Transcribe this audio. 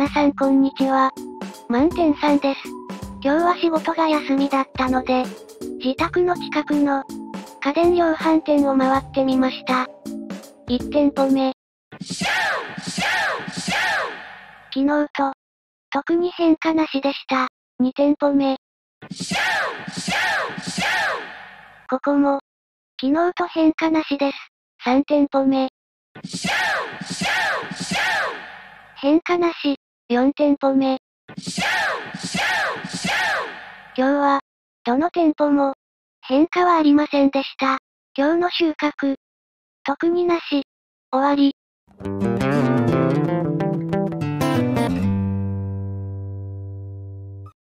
皆さんこんにちは。満点さんです。今日は仕事が休みだったので、自宅の近くの家電量販店を回ってみました。1店舗目。昨日と、特に変化なしでした。2店舗目。ここも、昨日と変化なしです。3店舗目。変化なし。4店舗目。今日は、どの店舗も、変化はありませんでした。今日の収穫。特になし。終わり。